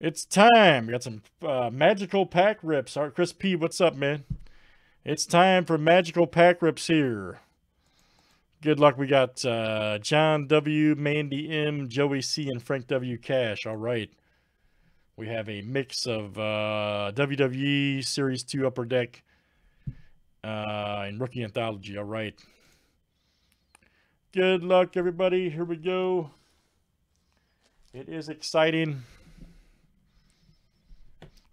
It's time. We got some uh, magical pack rips. All right, Chris P, what's up, man? It's time for magical pack rips here. Good luck. We got uh, John W, Mandy M, Joey C, and Frank W Cash. All right. We have a mix of uh, WWE Series 2 Upper Deck uh, and Rookie Anthology. All right. Good luck, everybody. Here we go. It is exciting.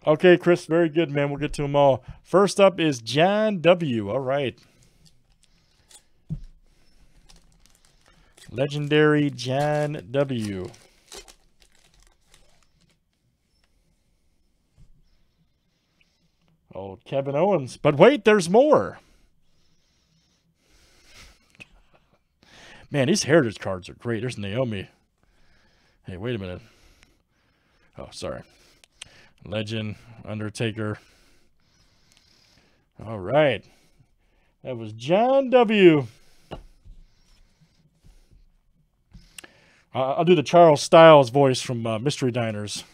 Okay, Chris, very good, man. We'll get to them all. First up is John W. All right. Legendary John W. Old Kevin Owens. But wait, there's more. Man, these heritage cards are great. There's Naomi. Hey, wait a minute. Oh, sorry. Legend, Undertaker. All right. That was John W. I'll do the Charles Stiles voice from uh, Mystery Diners.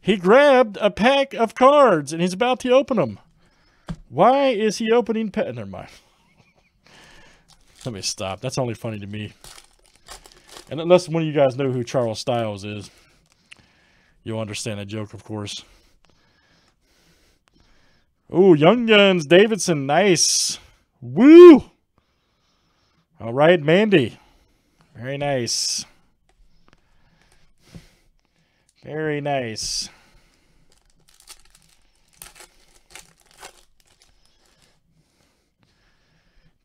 He grabbed a pack of cards and he's about to open them. Why is he opening? Pa- Never mind. Let me stop. That's only funny to me. And unless one of you guys know who Charles Stiles is, you'll understand that joke, of course. Oh, Young Guns, Davidson, nice. Woo! All right, Mandy. Very nice. Very nice.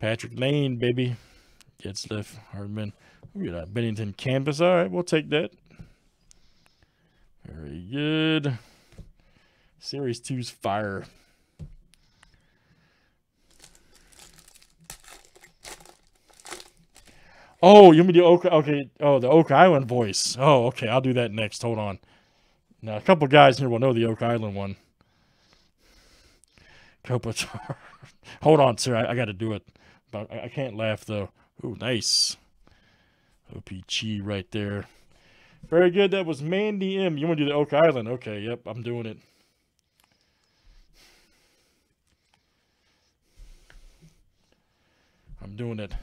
Patrik Laine, baby. Getzlaff, Hartman. We got a Bennington canvas. All right, we'll take that. Very good. Series 2's fire. Oh, you want mean the Oak? Okay. Oh, the Oak Island voice. Oh, okay. I'll do that next. Hold on. Now, a couple guys here will know the Oak Island one. Kopitar. Hold on, sir. I, I got to do it. But I, I, can't laugh, though. Ooh, nice. OPG right there. Very good. That was Mandy M. You want to do the Oak Island? Okay, yep. I'm doing it. I'm doing it.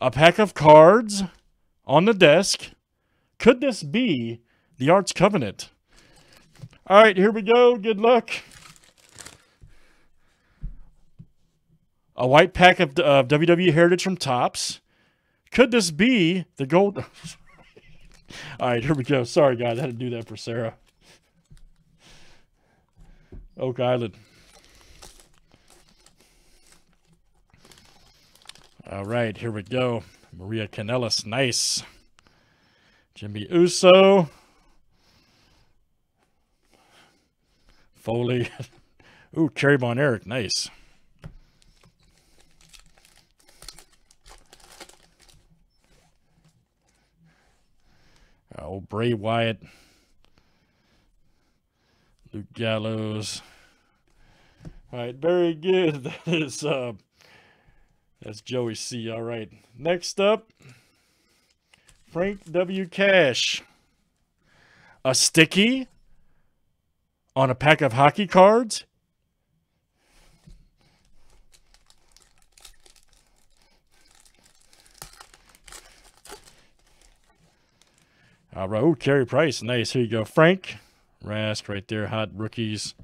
A pack of cards on the desk. Could this be the Arts Covenant? All right, here we go. Good luck. A white pack of uh, WWE Heritage from Topps. Could this be the gold? All right, here we go. Sorry, guys. I had to do that for Sarah. Oak Island. All right, here we go. Maria Kanellis, nice. Jimmy Uso. Foley. Ooh, Kerry Von Erich, nice. Oh, Bray Wyatt. Luke Gallows. All right, very good. That is uh that's Joey C. All right. Next up, Frank W. Cash. A sticky on a pack of hockey cards. Right. Oh, Carey Price. Nice. Here you go. Frank. Rask right there. Hot rookies.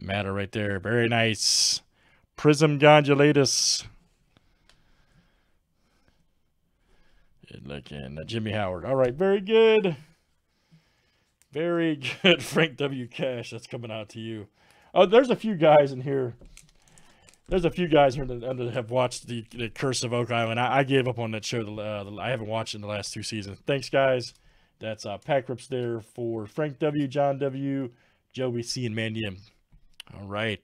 Matter right there. Very nice. Prism Gondolatus. Like in uh, Jimmy Howard. All right, very good. Very good, Frank W. Cash. That's coming out to you. Oh, there's a few guys in here. There's a few guys here that, that have watched the, the, Curse of Oak Island. I, I gave up on that show. The, uh, the, I haven't watched in the last two seasons. Thanks, guys. That's uh, Pack Rips there for Frank W., John W., Joey C., and Mandy M. All right.